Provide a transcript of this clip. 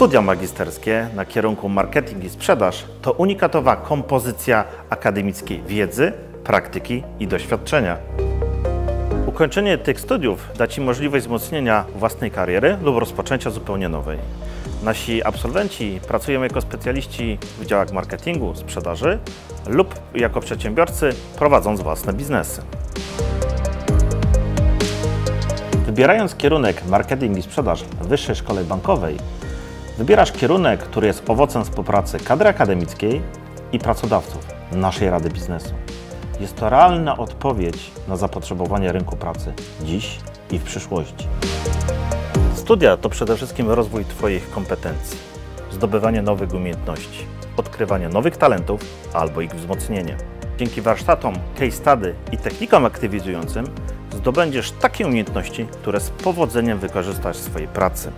Studia magisterskie na kierunku marketing i sprzedaż to unikatowa kompozycja akademickiej wiedzy, praktyki i doświadczenia. Ukończenie tych studiów da Ci możliwość wzmocnienia własnej kariery lub rozpoczęcia zupełnie nowej. Nasi absolwenci pracują jako specjaliści w działach marketingu, sprzedaży lub jako przedsiębiorcy prowadząc własne biznesy. Wybierając kierunek marketing i sprzedaż w Wyższej Szkole Bankowej, wybierasz kierunek, który jest owocem współpracy kadry akademickiej i pracodawców naszej Rady Biznesu. Jest to realna odpowiedź na zapotrzebowanie rynku pracy dziś i w przyszłości. Studia to przede wszystkim rozwój Twoich kompetencji, zdobywanie nowych umiejętności, odkrywanie nowych talentów albo ich wzmocnienie. Dzięki warsztatom, case study i technikom aktywizującym zdobędziesz takie umiejętności, które z powodzeniem wykorzystasz w swojej pracy.